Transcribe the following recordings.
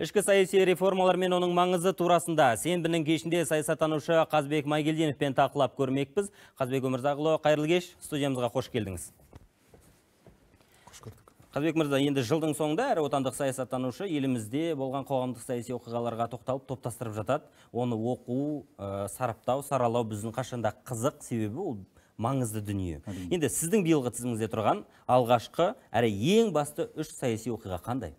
Ішкі саяси реформалар мен оның маңызы турасында сенбінің кешінде саясаттанушы Қазбек Майгелдиновпен тақылап көрмекпіз. Қазбек Өмірзағұлы, қайырлы кеш, студиямызға қош келдіңіз. Қош көрдік. Қазбек мырза, енді жылдың соңында әрі отандық саясаттанушы елімізде болған қоғамдық саяси оқиғаларға тоқталып топтастырып жатады. Оны оқу, ә, сараптау, саралау біздің қашанда қызық, себебі ол маңызды дүние. Енді сіздің биылғы тізіміңізде тұрған алғашқы әрі ең басты үш саяси оқиға қандай?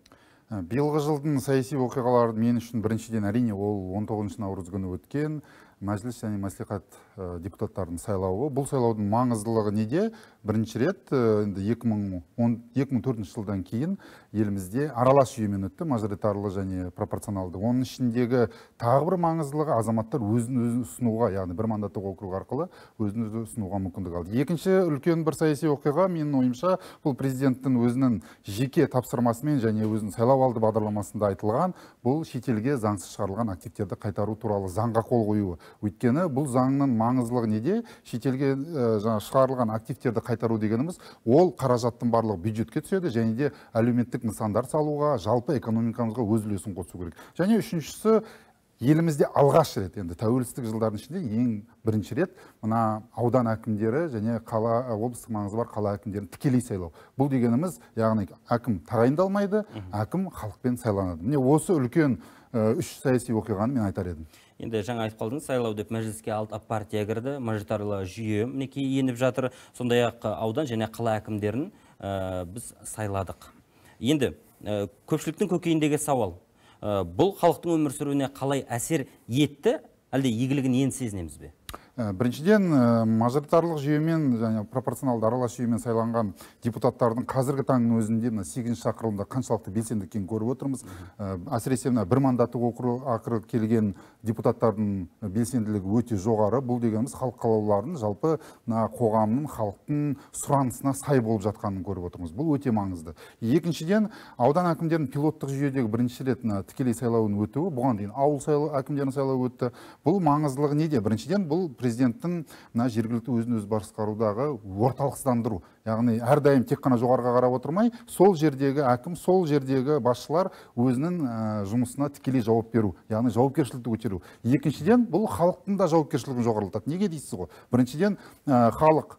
Ә, биылғы жылдың саяси оқиғалары мен үшін біріншіден әрине ол 19 наурыз күні өткен. Мәжіліс және мәслихат ә, депутаттарының сайлауы. Бұл сайлаудың маңыздылығы неде? Бірінші рет ә, енді 2004 жылдан кейін елімізде аралас жүйемен өтті. Мажоритарлы және пропорционалды оның ішіндегі тағы бір маңыздылығы азаматтар өзін өзі ұсынуға яғни бір мандаттық округ арқылы өзін өзі ұсынуға мүмкіндік алды. Екінші үлкен бір саяси оқиға менің ойымша бұл президенттің өзінің жеке тапсырмасымен және өзінің сайлау алды бағдарламасында айтылған бұл шетелге заңсыз шығарылған активтерді қайтару туралы заңға қол қоюы. Өйткені бұл заңның маңыздылығы неде? Шетелге ә, шығарылған активтерді қайтару дегеніміз ол қаражаттың барлығы бюджетке түседі және де әлеуметтік нысандар салуға жалпы экономикамызға өз үлесін қосу керек. Және үшіншісі елімізде алғаш рет енді тәуелсіздік жылдарының ішінде ең бірінші рет мына аудан әкімдері және қала облыстық маңызы бар қала әкімдерін тікелей сайлау. Бұл дегеніміз яғни әкім тағайындалмайды әкім халықпен сайланады. Міне осы үлкен үш саяси оқиғаны мен айтар едім. Енді жаңа айтып қалдыңыз сайлау деп мәжіліске алты партия кірді мажоритарлы жүйе мінекей еніп жатыр. Сондай ақ аудан және қала әкімдерін ә, біз сайладық. Енді ә, көпшіліктің көкейіндегі сауал ә, бұл халықтың өмір сүруіне қалай әсер етті? Әлде игілігін енді сезінеміз бе? Біріншіден мажоритарлық жүйемен және пропорционалды аралас жүйемен сайланған депутаттардың қазіргі таңның өзінде мына сегізінші шақырылымда қаншалықты белсенді екенін көріп отырмыз. Әсіресе мына бір мандаттық ақыры келген депутаттардың белсенділігі өте жоғары. Бұл дегеніміз халық қалаулыларының жалпы мына қоғамның халықтың сұранысына сай болып жатқанын көріп отырмыз. Бұл өте маңызды. Екіншіден аудан әкімдерінің пилоттық жүйедегі бірінші рет мына тікелей сайлауын өтуі бұған дейін ауыл сайлау әкімдерінің сайлауы өтті. Бұл маңыздылығы неде? Біріншіден бұл президенттің мына жергілікті өзін өзі басқарудағы орталықсыздандыру яғни әрдайым тек қана жоғарыға қарап отырмай сол жердегі әкім сол жердегі басшылар өзінің жұмысына тікелей жауап беру яғни жауапкершілікті көтеру. Екіншіден бұл халықтың да жауапкершілігін жоғарылатады. Неге дейсіз ғой? Біріншіден халық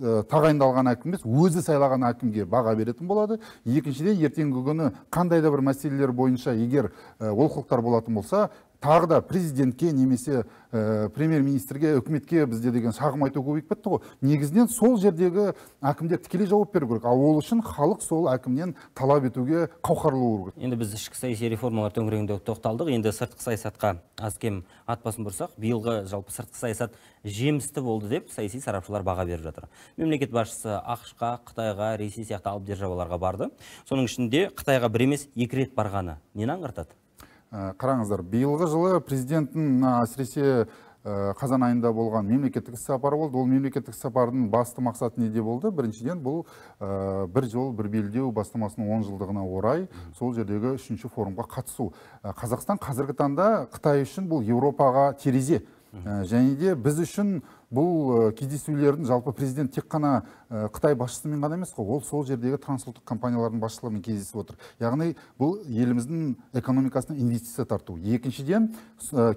тағайындалған әкім емес өзі сайлаған әкімге баға беретін болады. Екіншіден ертеңгі күні қандай да бір мәселелер бойынша егер олқылықтар болатын болса тағы да президентке немесе ә, премьер министрге үкіметке бізде деген шағым айту көбейіп кетті ғой. Негізінен сол жердегі әкімдер тікелей жауап беру керек. Ал ол үшін халық сол әкімнен талап етуге қауқарлы болу керек. Енді біз ішкі саяси реформалар төңірегінде тоқталдық. Енді сыртқы саясатқа аз кем ат басын бұрсақ биылғы жалпы сыртқы саясат жемісті болды деп саяси сарапшылар баға беріп жатыр. Мемлекет басшысы ақш қа қытайға ресей сияқты алып державаларға барды. Соның ішінде қытайға бір емес екі рет барғаны нені аңғартады? Қараңыздар биылғы жылы президенттің әсіресе қазан айында болған мемлекеттік іс сапары болды. Ол мемлекеттік сапардың басты мақсаты неде болды? Біріншіден бұл бір жол бір белдеу бастамасының он жылдығына орай сол жердегі үшінші форумға қатысу. Қазақстан қазіргі таңда қытай үшін бұл еуропаға терезе. Және де біз үшін бұл кездесулердің жалпы президент тек қана қытай басшысымен ғана емес қой ол сол жердегі трансұлттық компаниялардың басшыларымен кездесіп отыр. Яғни бұл еліміздің экономикасына инвестиция тарту. Екіншіден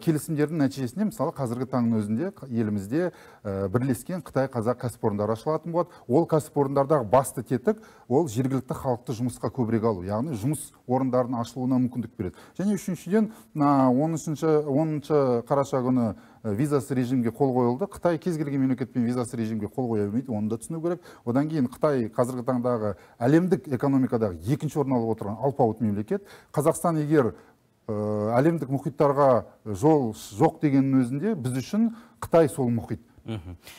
келісімдердің нәтижесінде мысалы қазіргі таңның өзінде елімізде бірлескен қытай қазақ кәсіпорындары ашылатын болады. Ол кәсіпорындардағы басты тетік ол жергілікті халықты жұмысқа көбірек алу. Яғни жұмыс орындарының ашылуына мүмкіндік береді. Және үшіншіден он оныншы қараша күні визасыз режимге қол қойылды. Қытай кез келген мемлекетпен визасыз режимге қол қоя бермейді оны да түсіну керек. Одан кейін қытай қазіргі таңдағы әлемдік экономикадағы екінші орын алып отырған алпауыт мемлекет. Қазақстан егер әлемдік мұхиттарға жол жоқ дегеннің өзінде біз үшін қытай сол мұхит.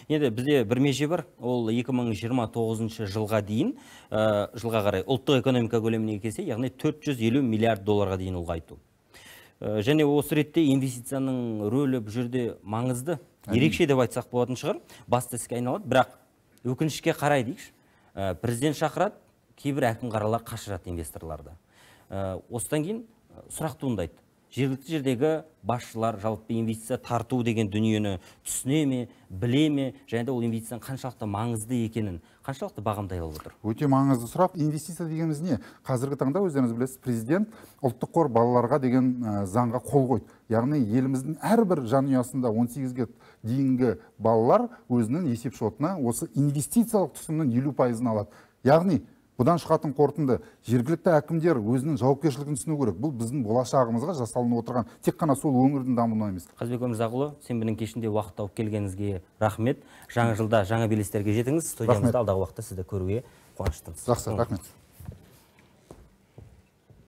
Енді бізде бір меже бар. Ол 2029 жылға дейін жылға қарай ұлттық экономика көлеміне келсе яғни 450 миллиард долларға дейін ұлғайту. Және осы ретте инвестицияның рөлі бұл жерде маңызды. Ерекше деп айтсақ болатын шығар. Басты іске айналады. Бірақ өкінішке қарай дейікші президент шақырады кейбір әкім қаралар қашырады инвесторларды. Осыдан кейін сұрақ туындайды. Жергілікті жердегі басшылар жалпы инвестиция тарту деген дүниені түсіне ме біле ме және де ол инвестицияның қаншалықты маңызды екенін қаншалықты бағамдай алып отыр? Өте маңызды сұрақ. Инвестиция дегеніміз не? Қазіргі таңда өздеріңіз білесіз президент ұлттық қор балаларға деген заңға қол қойды. Яғни еліміздің әрбір жанұясында 18-ге дейінгі балалар өзінің есеп шотына осы инвестициялық түсімнің елу пайызын алады. Яғни бұдан шығатын қорытынды жергілікті әкімдер өзінің жауапкершілігін түсіну керек. Бұл біздің болашағымызға жасалынып отырған тек қана сол өңірдің дамуына емес. Қазбек өмірзақұлы сенбінің кешінде уақыт тауып келгеніңізге рахмет. Жаңа жылда жаңа белестерге жетіңіз. Студиямызда алдағы уақытта сізді көруге қуаныштымыз. Жақсы рахмет.